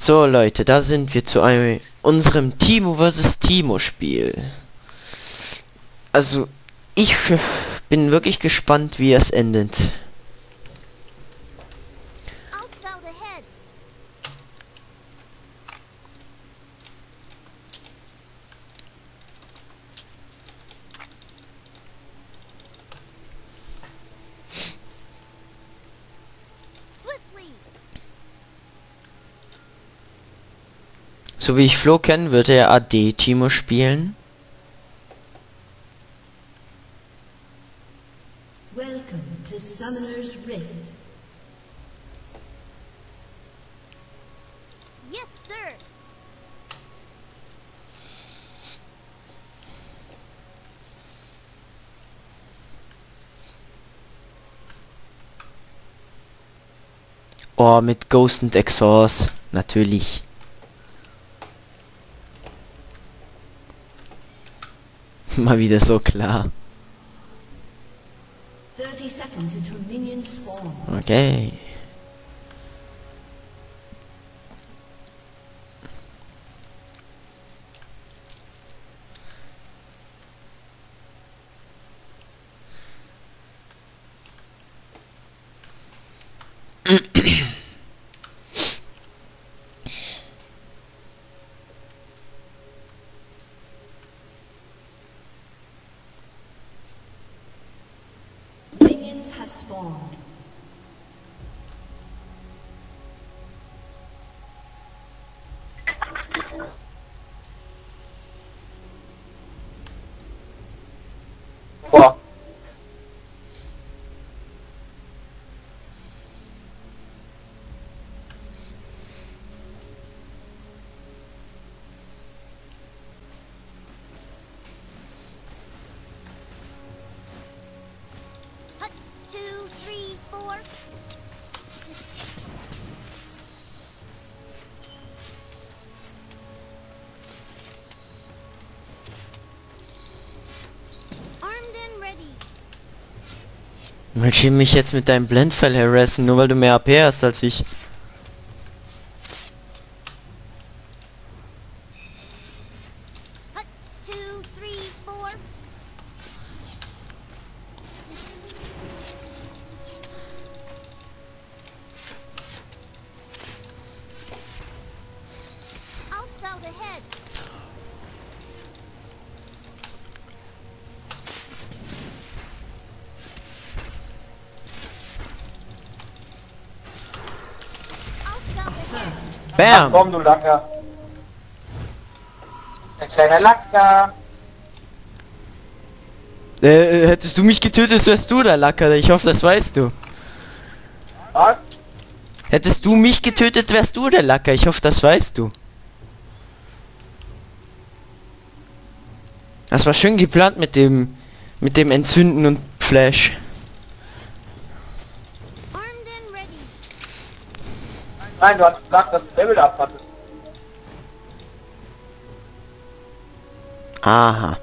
So Leute, da sind wir zu einem unserem Timo vs Timo Spiel. Also ich bin wirklich gespannt, wie es endet. So wie ich Flo kenne, wird er AD Timo spielen. Welcome to Summoner's Rift. Yes, sir. Oh, mit Ghost and Exhaust. Natürlich. Mal wieder so klar. 30 seconds until minions spawn. Okay. spawned. Well. Willst du mich jetzt mit deinem Blendfell harassen, nur weil du mehr AP hast als ich? Bam! Komm, du Lacker. Der kleine Lacker. Äh, hättest du mich getötet, wärst du der Lacker. Ich hoffe, das weißt du. Was? Hättest du mich getötet, wärst du der Lacker. Ich hoffe, das weißt du. Das war schön geplant mit dem mit dem Entzünden und Flash. Nein, du hast gesagt, dass du Level up hattest. Aha.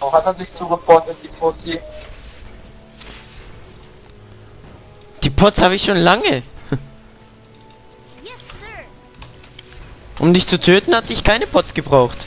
Auch hat er sich zugeportet, die Pussy. Die Pots habe ich schon lange. um dich zu töten, hatte ich keine Pots gebraucht.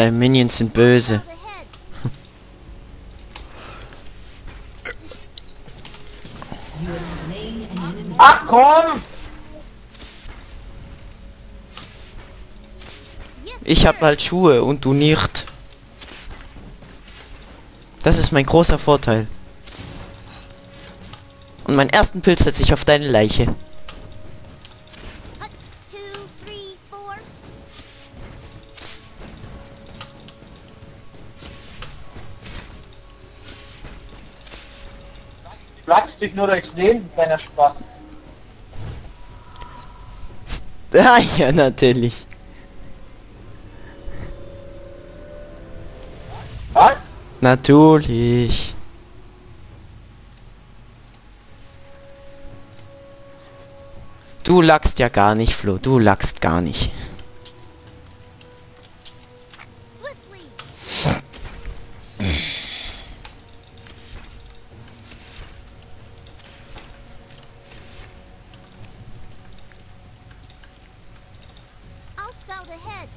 Deine Minions sind böse. Ach komm! Ich habe sir. halt Schuhe und du nicht. Das ist mein großer Vorteil. Und meinen ersten Pilz setze ich auf deine Leiche. Platzt dich nur durchs Leben, kleiner Spaß. Ah ja, natürlich. Was? Natürlich. Du lachst ja gar nicht, Flo. Du lachst gar nicht. Ahead.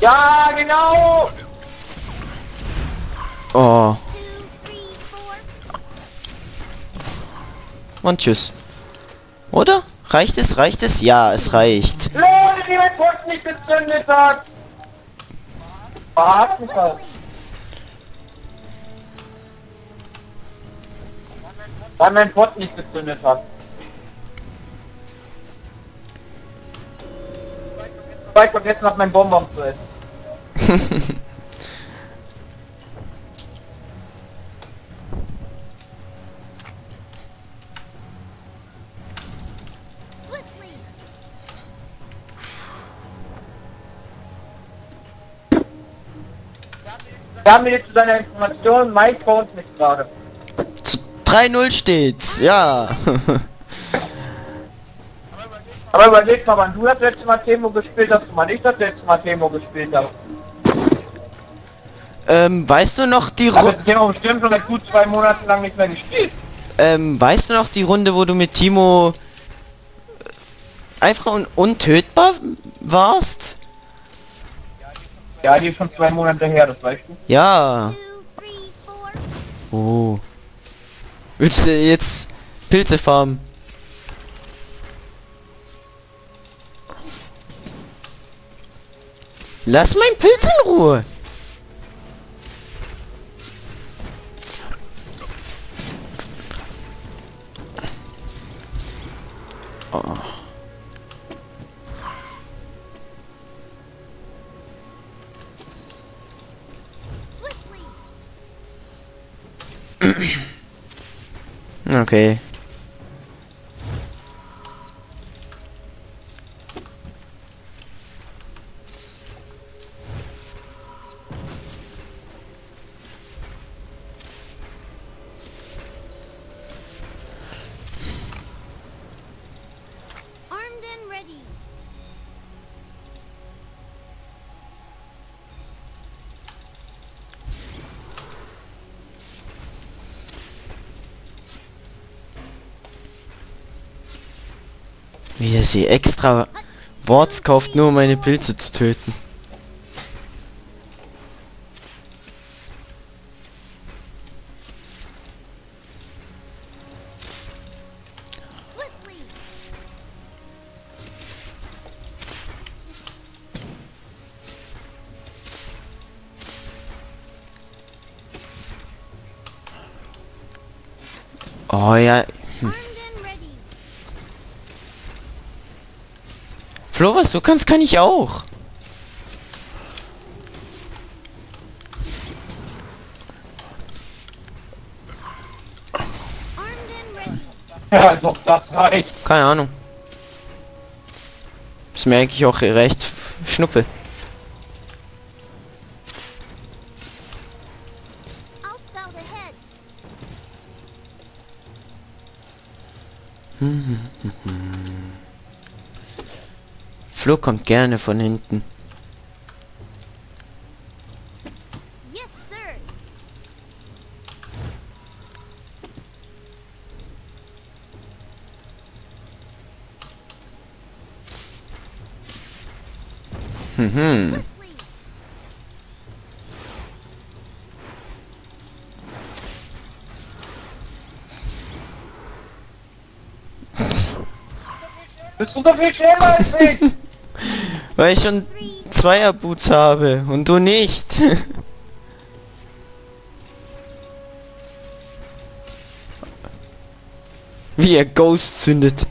Ja, genau! Oh. Und tschüss. Oder? Reicht es? Reicht es? Ja, es reicht. Leute, die mein Pott nicht gezündet hat! Verarsch mich halt. Weil mein Pott nicht gezündet hat. Weil ich vergessen habe, mein Bonbon zu essen. Swiftly. Wir haben mir zu deiner Information, mein Phone nicht gerade. Zu 3-0 steht's. Ja. Aber überleg mal, wann du das letzte Mal Temo gespielt hast und wann ich das letzte Mal Temo gespielt habe. Ähm, weißt du noch die Ich habe Temo bestimmt schon seit gut zwei Monaten lang nicht mehr gespielt. ähm, weißt du noch die Runde, wo du mit Timo äh, einfach un untötbar warst? Ja, die ist schon zwei Monate her, das weißt du. Ja. Oh. Willst du jetzt Pilze farmen? Lass mein Pilz in Ruhe. Oh. Swiftly. Okay. Wie er sie extra Warts kauft, nur um meine Pilze zu töten. Oh ja. Flo, was du kannst, kann ich auch. Ja, doch, das reicht. Keine Ahnung. Ist mir eigentlich auch recht schnuppe. Flo kommt gerne von hinten. Yes. Mhm. Bist du so viel schneller als ich? Weil ich schon Zweierboots habe und du nicht. Wie er Ghost zündet.